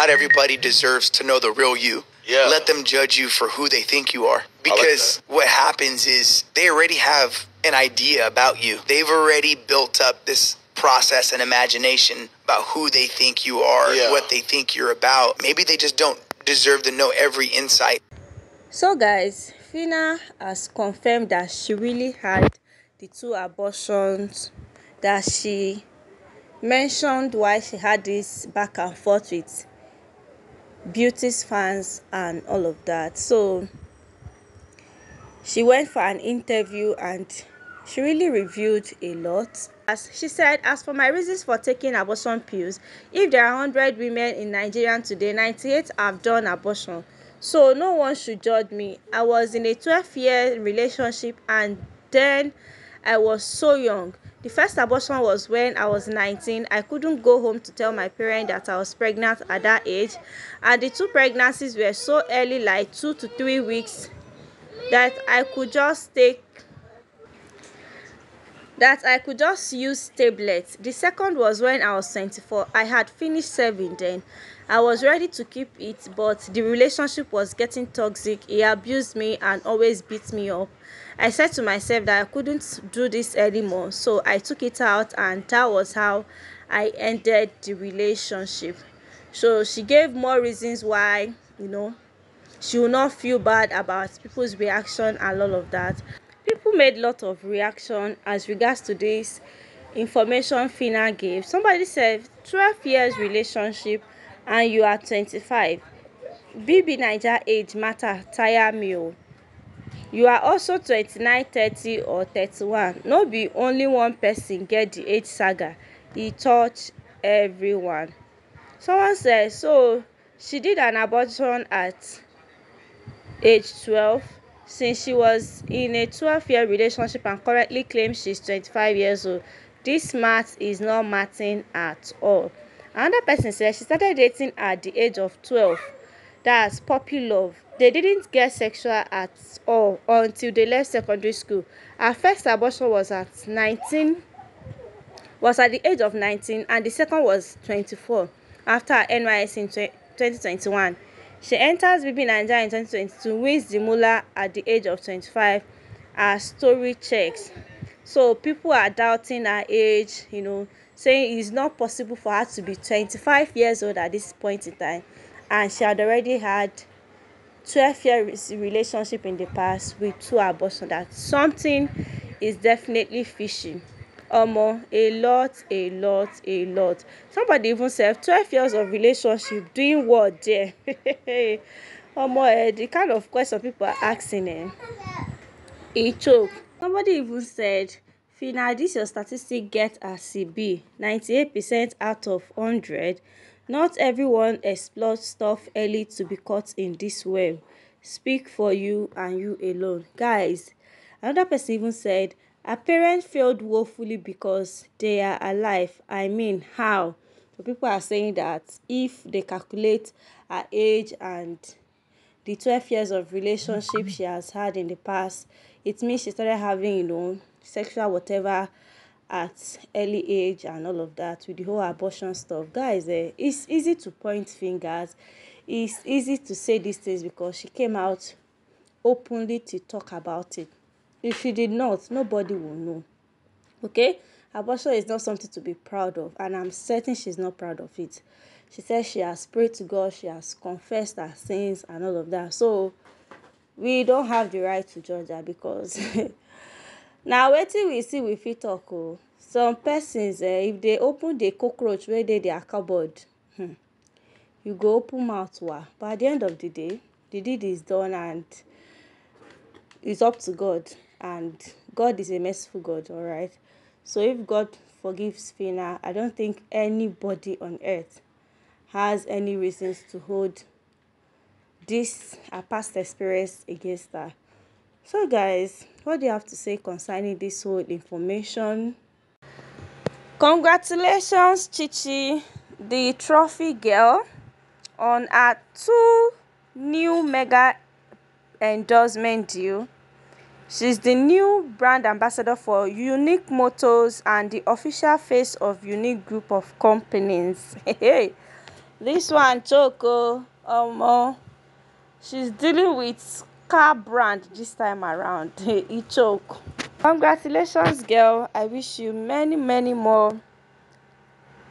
not everybody deserves to know the real you. Yeah. Let them judge you for who they think you are. Because what happens is they already have an idea about you. They've already built up this process and imagination about who they think you are, Yeah. what they think you're about. Maybe they just don't deserve to know every insight. So, guys, Phyna has confirmed that she really had the two abortions that she mentioned why she had this back and forth with beauty's fans and all of that. So, she went for an interview and she really revealed a lot. As she said, as for my reasons for taking abortion pills, if there are 100 women in Nigeria today, 98 have done abortion. So no one should judge me. I was in a 12 year relationship and then I was so young. The first abortion was when I was 19. I couldn't go home to tell my parents that I was pregnant at that age. And the two pregnancies were so early, like two to three weeks, that I could just take that I could just use tablets. The second was when I was 24. I had finished serving then. I was ready to keep it, but the relationship was getting toxic. He abused me and always beat me up. I said to myself that I couldn't do this anymore, so I took it out, and that was how I ended the relationship. So she gave more reasons why, you know, she will not feel bad about people's reaction and all of that. Made a lot of reaction as regards to this information Fina gave. Somebody said 12 years relationship and you are 25. BB Niger age matter tire me. You are also 29, 30 or 31. No be only one person get the age saga. E touch everyone. Someone said so she did an abortion at age 12 since she was in a 12 year relationship and currently claims she's 25 years old. This math is not matching at all. Another person said she started dating at the age of 12. That's puppy love. They didn't get sexual at all until they left secondary school. Her first abortion was at 19 was at the age of 19 and the second was 24 after her NYS in 2021. She enters BB Nigeria in 2022, wins the Mula at the age of 25. Her story checks. So people are doubting her age, you know, saying it's not possible for her to be 25 years old at this point in time. And she had already had 12 year relationship in the past with two abortions. That something is definitely fishy. Omo, a lot, a lot, a lot. Somebody even said 12 years of relationship doing what there? Omo, eh, the kind of question people are asking, eh? E choke. Somebody even said, Fina, this your statistic get as e be. 98% out of 100. Not everyone explodes stuff early to be caught in this web. Speak for you and you alone. Guys, another person even said, her parents failed woefully because they are alive. I mean, how? So people are saying that if they calculate her age and the 12 years of relationship she has had in the past, it means she started having, you know, sexual whatever at early age and all of that with the whole abortion stuff. Guys, eh, it's easy to point fingers. It's easy to say these things because she came out openly to talk about it. If she did not, nobody will know. Okay? Abortion is not something to be proud of, and I'm certain she's not proud of it. She says she has prayed to God, she has confessed her sins and all of that. So we don't have the right to judge her because na wetin we see we fit talk o. Some persons eh, if they open the cockroach wey dey their cupboard, hmm, you go open mouth wah. But at the end of the day, the deed is done and it's up to God. And God is a merciful God, alright? So if God forgives Phyna, I don't think anybody on earth has any reasons to hold this her past experience against her. So guys, what do you have to say concerning this whole information? Congratulations, Chichi, the trophy girl, on her two new mega endorsement deal. She's the new brand ambassador for Unique Motors and the official face of Unique Group of Companies. Hey, This one Choco, um, uh, she's dealing with car brand this time around. he choke. Congratulations, girl. I wish you many, many more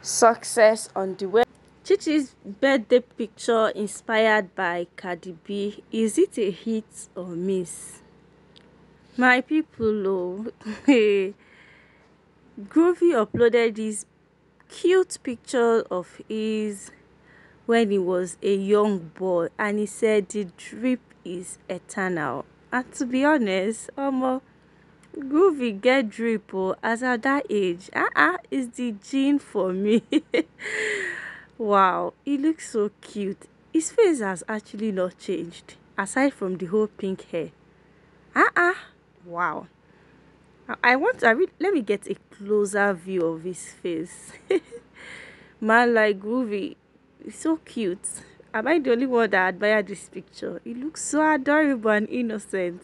success on the way. Chichi's birthday picture inspired by Cardi B. Is it a hit or miss? My people, oh, Groovy uploaded this cute picture of his when he was a young boy and he said the drip is eternal. And to be honest, um, Groovy get drip as at that age. Ah, uh-uh, is the gene for me. wow, he looks so cute. His face has actually not changed, aside from the whole pink hair. Ah, uh-uh, wow. I want. I let me get a closer view of his face. Man, like Groovy, so cute. Am I the only one that admired this picture? It looks so adorable and innocent.